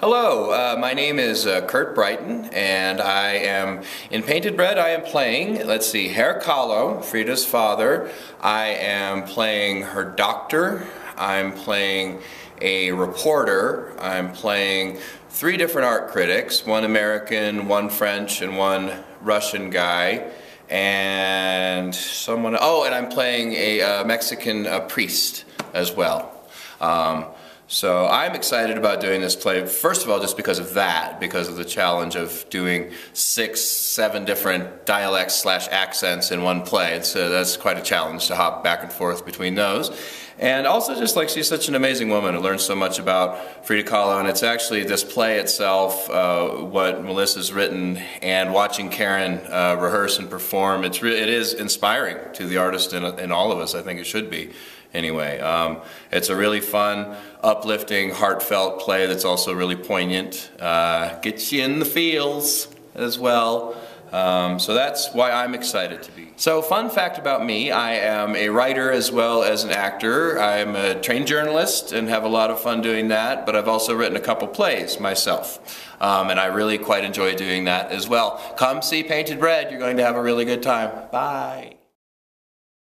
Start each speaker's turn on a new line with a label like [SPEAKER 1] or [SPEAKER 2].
[SPEAKER 1] Hello, uh, my name is uh, Kurt Brighton, and I am in Painted Bread. I am playing, let's see, Herr Kahlo, Frida's father. I am playing her doctor. I'm playing a reporter. I'm playing three different art critics one American, one French, and one Russian guy. And someone, oh, and I'm playing a uh, Mexican uh, priest as well. Um, so I'm excited about doing this play, first of all, just because of that, because of the challenge of doing six, seven different dialects slash accents in one play. It's, uh, that's quite a challenge to hop back and forth between those. And also just like she's such an amazing woman who learned so much about Frida Kahlo, and it's actually this play itself, uh, what Melissa's written, and watching Karen uh, rehearse and perform, it's it is inspiring to the artist and, and all of us, I think it should be anyway. Um, it's a really fun, uplifting, heartfelt play that's also really poignant. Uh, gets you in the feels as well. Um, so that's why I'm excited to be. So fun fact about me, I am a writer as well as an actor. I'm a trained journalist and have a lot of fun doing that, but I've also written a couple plays myself. Um, and I really quite enjoy doing that as well. Come see Painted Bread, you're going to have a really good time. Bye.